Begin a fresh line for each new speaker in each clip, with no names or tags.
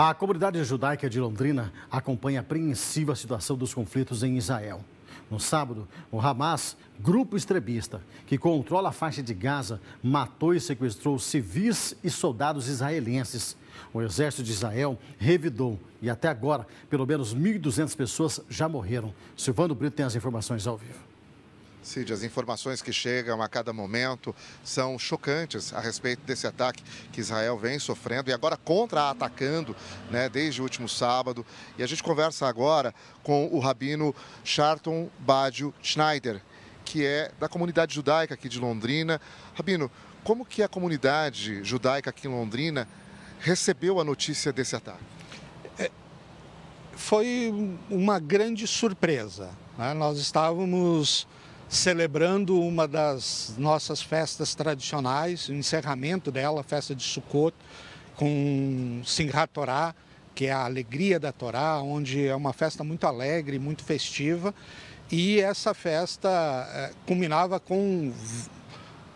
A comunidade judaica de Londrina acompanha apreensiva a situação dos conflitos em Israel. No sábado, o Hamas, grupo extremista que controla a faixa de Gaza, matou e sequestrou civis e soldados israelenses. O exército de Israel revidou e até agora, pelo menos 1.200 pessoas já morreram. Silvano Brito tem as informações ao vivo.
Cid, as informações que chegam a cada momento são chocantes a respeito desse ataque que Israel vem sofrendo e agora contra-atacando né, desde o último sábado. E a gente conversa agora com o rabino Charton Badio Schneider, que é da comunidade judaica aqui de Londrina. Rabino, como que a comunidade judaica aqui em Londrina recebeu a notícia desse ataque? É,
foi uma grande surpresa. Né? Nós estávamos celebrando uma das nossas festas tradicionais, o encerramento dela, a festa de Sukkot, com Simchat Torah, que é a alegria da Torá, onde é uma festa muito alegre, muito festiva. E essa festa é, culminava com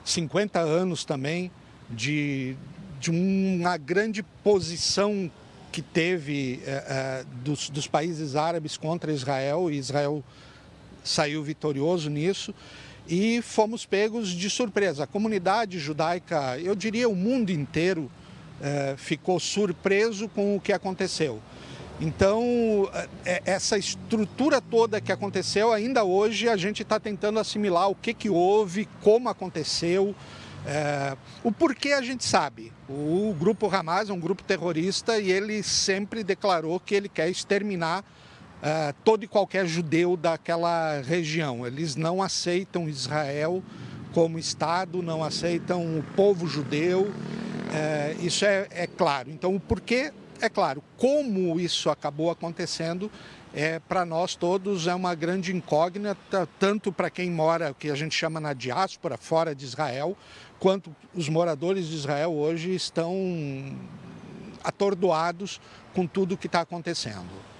50 anos também de, de uma grande posição que teve é, é, dos, dos países árabes contra Israel, e Israel saiu vitorioso nisso e fomos pegos de surpresa. A comunidade judaica, eu diria o mundo inteiro, eh, ficou surpreso com o que aconteceu. Então, eh, essa estrutura toda que aconteceu, ainda hoje a gente está tentando assimilar o que, que houve, como aconteceu. O porquê a gente sabe. O grupo Hamas é um grupo terrorista e ele sempre declarou que ele quer exterminar uh, todo e qualquer judeu daquela região. Eles não aceitam Israel como Estado, não aceitam o povo judeu. Uh, isso é, é claro. Então, o porquê é claro. Como isso acabou acontecendo, é, para nós todos é uma grande incógnita, tanto para quem mora, o que a gente chama na diáspora, fora de Israel, quanto os moradores de Israel hoje estão atordoados com tudo o que está acontecendo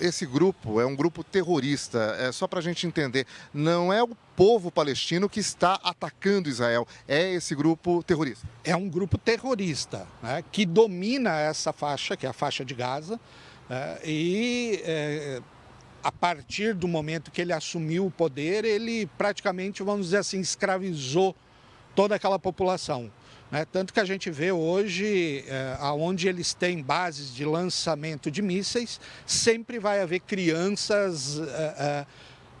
esse grupo é um grupo terrorista, é só para a gente entender, não é o povo palestino que está atacando Israel, é esse grupo terrorista.
É um grupo terrorista né, que domina essa faixa, que é a faixa de Gaza, né, e é, a partir do momento que ele assumiu o poder, ele praticamente, vamos dizer assim, escravizou toda aquela população. Né? Tanto que a gente vê hoje, é, aonde eles têm bases de lançamento de mísseis, sempre vai haver crianças é, é,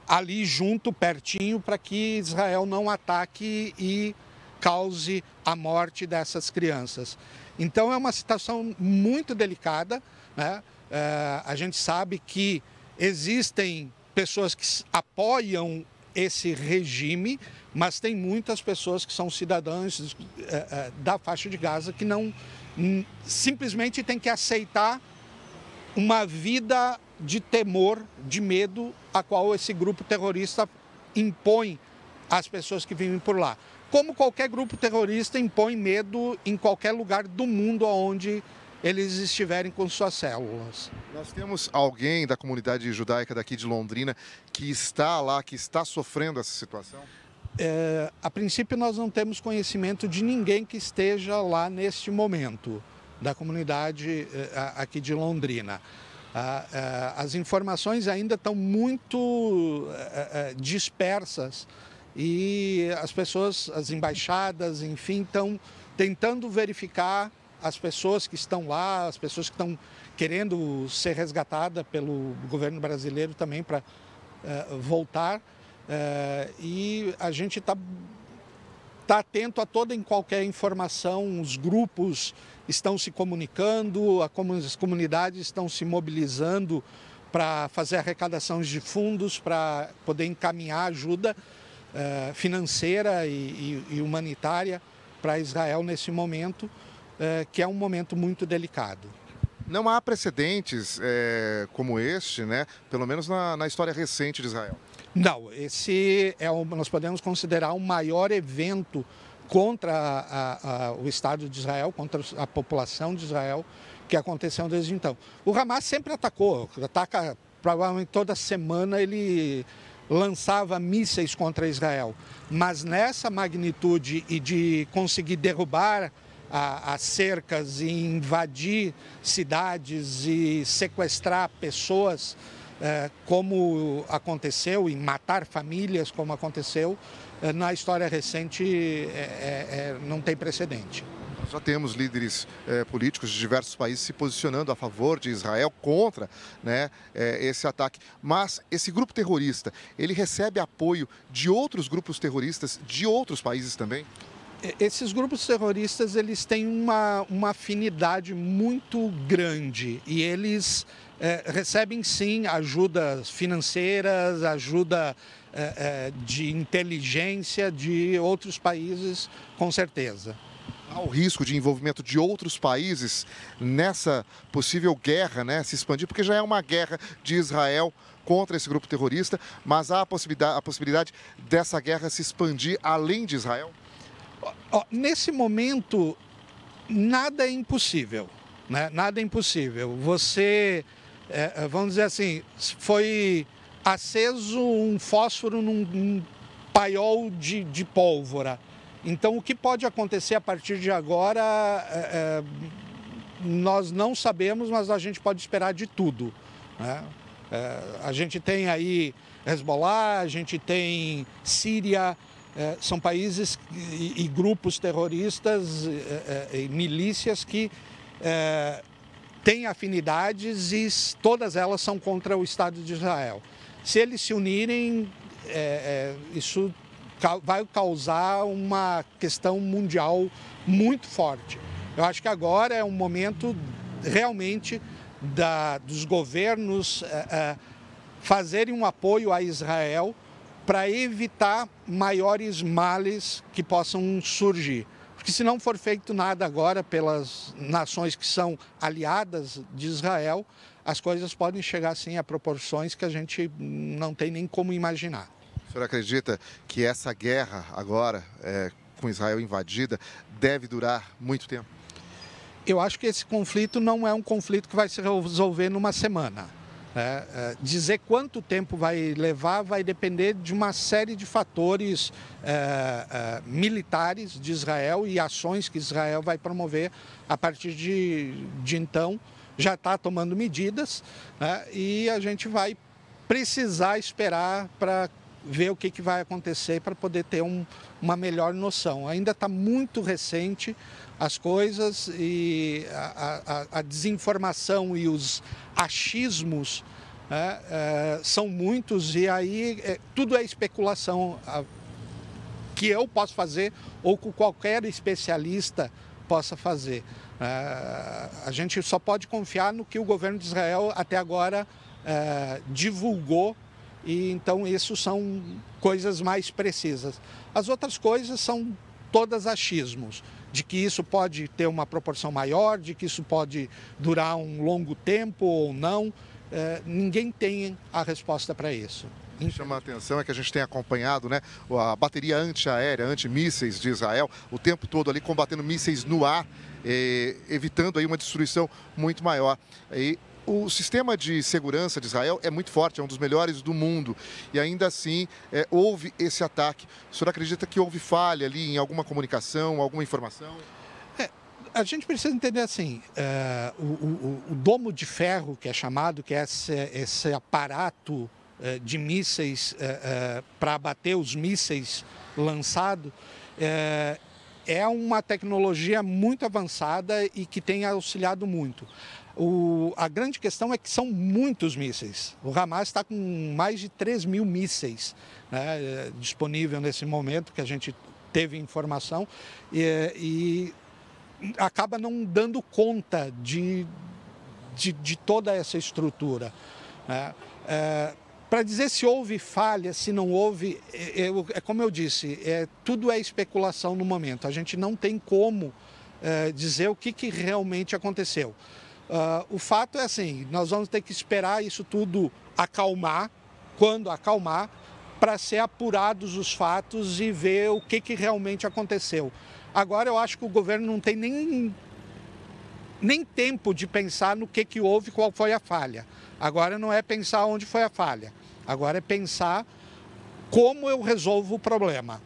ali junto, pertinho, para que Israel não ataque e cause a morte dessas crianças. Então é uma situação muito delicada. Né? A gente sabe que existem pessoas que apoiam esse regime, mas tem muitas pessoas que são cidadãos é, é, da faixa de Gaza que não simplesmente tem que aceitar uma vida de temor, de medo, a qual esse grupo terrorista impõe às pessoas que vivem por lá. Como qualquer grupo terrorista impõe medo em qualquer lugar do mundo onde eles estiverem com suas células.
Nós temos alguém da comunidade judaica daqui de Londrina que está lá, que está sofrendo essa situação?
É, a princípio, nós não temos conhecimento de ninguém que esteja lá neste momento, da comunidade é, aqui de Londrina. É, as informações ainda estão muito é, dispersas e as pessoas, as embaixadas, enfim, estão tentando verificar as pessoas que estão lá, as pessoas que estão querendo ser resgatadas pelo governo brasileiro também para uh, voltar. Uh, e a gente está tá atento a toda e qualquer informação, os grupos estão se comunicando, as comunidades estão se mobilizando para fazer arrecadação de fundos, para poder encaminhar ajuda uh, financeira e, e, e humanitária para Israel nesse momento. É, que é um momento muito delicado.
Não há precedentes é, como este, né? pelo menos na, na, história recente de Israel.
Não, esse é o, nós podemos considerar o maior evento contra a, a, o Estado de Israel, contra a população de Israel, que aconteceu desde então. O Hamas sempre atacou, ataca provavelmente toda semana ele lançava mísseis contra Israel, mas nessa magnitude e de conseguir derrubar as cercas e invadir cidades e sequestrar pessoas, é, como aconteceu, e matar famílias, como aconteceu, é, na história recente é, não tem precedente.
Já temos líderes eh, políticos de diversos países se posicionando a favor de Israel, contra né, eh, esse ataque. Mas esse grupo terrorista, ele recebe apoio de outros grupos terroristas de outros países também?
Esses grupos terroristas, eles têm uma, uma afinidade muito grande e eles eh, recebem sim ajudas financeiras, ajuda de inteligência de outros países, com certeza.
Há o risco de envolvimento de outros países nessa possível guerra, né, se expandir, porque já é uma guerra de Israel contra esse grupo terrorista, mas há a possibilidade, a possibilidade dessa guerra se expandir além de Israel?
Nesse momento, nada é impossível. Né? Nada é impossível. Você, é, vamos dizer assim, foi aceso um fósforo num, num paiol de, de pólvora. Então, o que pode acontecer a partir de agora, é, é, nós não sabemos, mas a gente pode esperar de tudo. Né? É, a gente tem aí Hezbollah, a gente tem Síria, é, são países e, e grupos terroristas é, é, e milícias que têm afinidades e todas elas são contra o Estado de Israel. Se eles se unirem, isso vai causar uma questão mundial muito forte. Eu acho que agora é um momento realmente da, dos governos é, é, fazerem um apoio a Israel para evitar maiores males que possam surgir. Porque se não for feito nada agora pelas nações que são aliadas de Israel, as coisas podem chegar assim a proporções que a gente não tem nem como imaginar.
O senhor acredita que essa guerra agora, é, com Israel invadida, deve durar muito tempo?
Eu acho que esse conflito não é um conflito que vai se resolver numa semana. É, é, dizer quanto tempo vai levar vai depender de uma série de fatores é, é militares de Israel e ações que Israel vai promover a partir de, de então. Já está tomando medidas né, e a gente vai precisar esperar para ver o que, que vai acontecer para poder ter um, uma melhor noção. Ainda está muito recente as coisas e a, a, a desinformação e os achismos é, é, são muitos e aí é, tudo é especulação a, que eu posso fazer ou que qualquer especialista possa fazer. É, a gente só pode confiar no que o governo de Israel até agora é, divulgou e então isso são coisas mais precisas. As outras coisas são todas achismos, de que isso pode ter uma proporção maior, de que isso pode durar um longo tempo ou não. É, ninguém tem a resposta para isso.
O chama a atenção é que a gente tem acompanhado né, a bateria antiaérea, antimísseis de Israel, o tempo todo ali combatendo mísseis no ar, eh, evitando aí uma destruição muito maior. E o sistema de segurança de Israel é muito forte, é um dos melhores do mundo. E ainda assim, é, houve esse ataque. O senhor acredita que houve falha ali em alguma comunicação, alguma informação?
É, a gente precisa entender assim, é, o, o, o, domo de ferro, que é chamado, que é esse, esse aparato é, de mísseis é, é, para abater os mísseis lançados, é uma tecnologia muito avançada e que tem auxiliado muito. O, a grande questão é que são muitos mísseis. O Hamas está com mais de 3 mil mísseis né, eh, disponível nesse momento que a gente teve informação e, e acaba não dando conta de, de, de toda essa estrutura. Né? É, para dizer se houve falha, se não houve, é, é, como eu disse, é, tudo é especulação no momento. A gente não tem como é, dizer o que, que realmente aconteceu. Uh, o fato é assim, nós vamos ter que esperar isso tudo acalmar, quando acalmar, para ser apurados os fatos e ver o que, que realmente aconteceu. Agora eu acho que o governo não tem nem, nem tempo de pensar no que, que houve, qual foi a falha. Agora não é pensar onde foi a falha, agora é pensar como eu resolvo o problema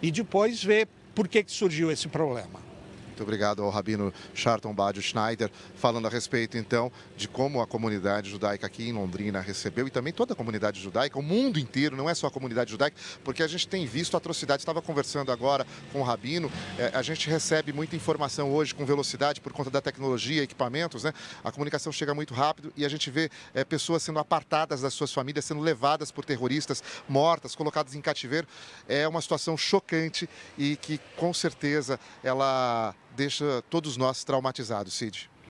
e depois ver por que, que surgiu esse problema.
Muito obrigado ao Rabino Charton Badio Schneider, falando a respeito então de como a comunidade judaica aqui em Londrina recebeu e também toda a comunidade judaica, o mundo inteiro, não é só a comunidade judaica, porque a gente tem visto atrocidades. Estava conversando agora com o Rabino, é, a gente recebe muita informação hoje com velocidade por conta da tecnologia, equipamentos, né? A comunicação chega muito rápido e a gente vê é, pessoas sendo apartadas das suas famílias, sendo levadas por terroristas, mortas, colocadas em cativeiro. É uma situação chocante e que com certeza ela deixa todos nós traumatizados, Cid.